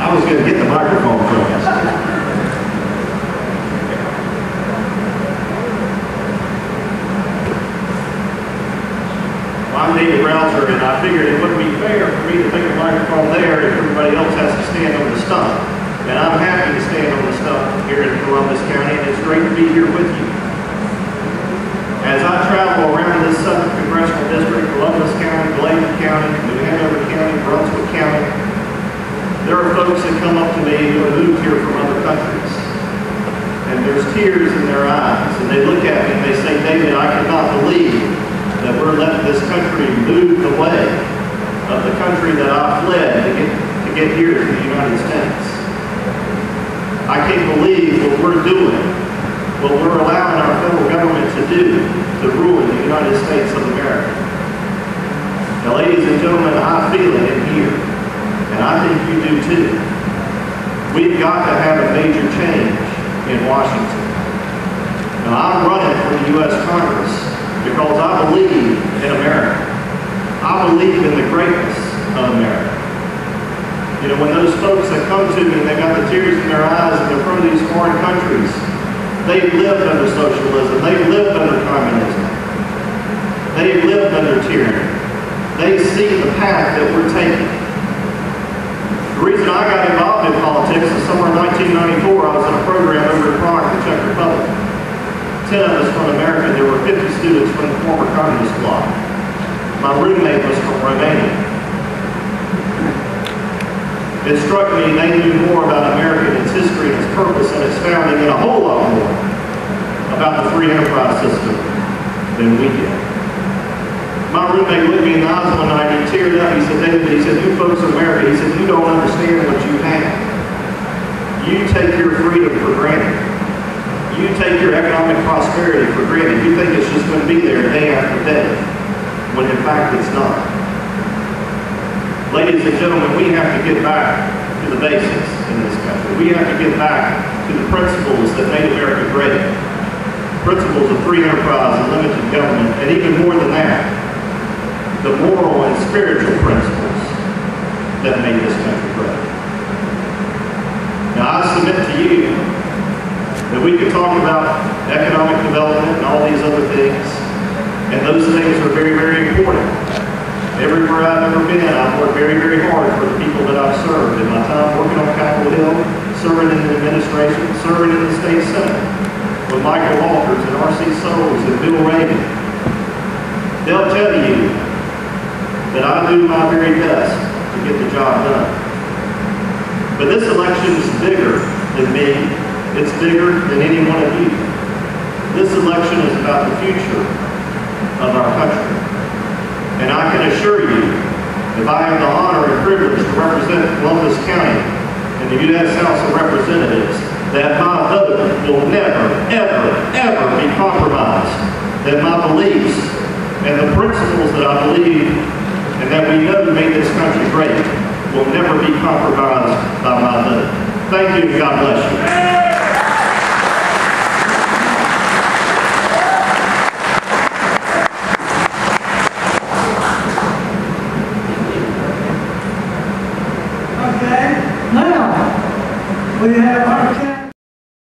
I was gonna get the microphone from. Well, I'm David Rouzer, and I figured it wouldn't be fair for me to take a microphone there if everybody else has to stand on the stump. And I'm happy to stand on the stump here in Columbus County, and it's great to be here with you. As I travel around this Southern congressional district, Columbus County, Bladen County, New Hanover County, Brunswick County, there are folks that come up to me who have moved here from other countries. And there's tears in their eyes. And they look at me and they say, David, I cannot believe that we're letting this country move the way of the country that I fled to get, to get here to the United States. I can't believe what we're doing, what we're allowing our federal government to do to ruin the United States of America. Now, ladies and gentlemen, I feel it in here and I think you do too. We've got to have a major change in Washington. Now, I'm running for the U.S. Congress because I believe in America. I believe in the greatness of America. You know, when those folks that come to me and they've got the tears in their eyes and they're from these foreign countries, they've lived under socialism, they've lived under communism, they've lived under tyranny. They see the path that we're taking. The reason I got involved in politics is somewhere in 1994, I was in a program over in Prague, the Czech Republic. Ten of us from America, there were 50 students from the former communist bloc. My roommate was from Romania. It struck me they knew more about America its history its purpose and its founding and a whole lot more about the free enterprise system than we did. My roommate looked me in the eyes one night and he teared up. He said, David, he said, you folks in America, he said, you don't understand what you have. You take your freedom for granted. You take your economic prosperity for granted. You think it's just going to be there day after day, when in fact it's not. Ladies and gentlemen, we have to get back to the basics in this country. We have to get back to the principles that made America great. Principles of free enterprise and limited government, and even more than that, the moral and spiritual principles that made this country great. Now, I submit to you that we could talk about economic development and all these other things, and those things are very, very important. Everywhere I've ever been, I've worked very, very hard for the people that I've served. In my time working on Capitol Hill, serving in the administration, serving in the state senate, with Michael Walters and R.C. Soles and Bill Rabon. They'll tell you that I do my very best to get the job done. But this election is bigger than me. It's bigger than any one of you. This election is about the future of our country. And I can assure you, if I have the honor and privilege to represent Columbus County in the U.S. House of Representatives, that my vote will never, ever, ever be compromised. That my beliefs and the principles that I believe and that we know to make this country great will never be compromised by my vote. Thank you and God bless you. We have our